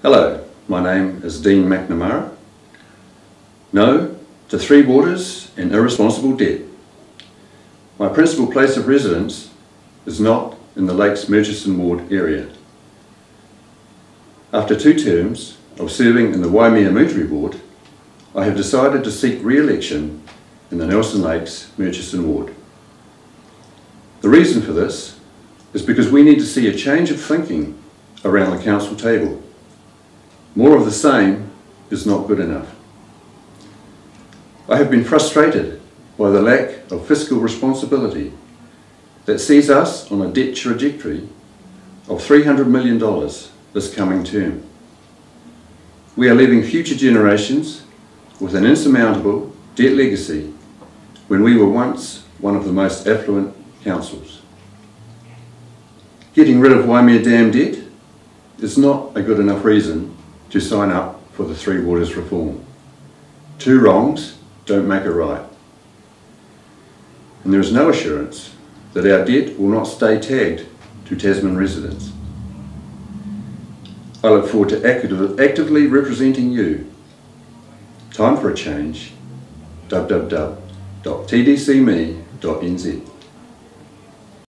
Hello, my name is Dean McNamara. No to Three Waters and irresponsible debt. My principal place of residence is not in the Lakes Murchison Ward area. After two terms of serving in the Waimea Moutere Ward, I have decided to seek re-election in the Nelson Lakes Murchison Ward. The reason for this is because we need to see a change of thinking around the council table. More of the same is not good enough. I have been frustrated by the lack of fiscal responsibility that sees us on a debt trajectory of $300 million this coming term. We are leaving future generations with an insurmountable debt legacy when we were once one of the most affluent councils. Getting rid of Waimea Dam debt is not a good enough reason to sign up for the Three Waters reform. Two wrongs don't make a right. And there is no assurance that our debt will not stay tagged to Tasman residents. I look forward to actively representing you. Time for a change. www.tdcme.nz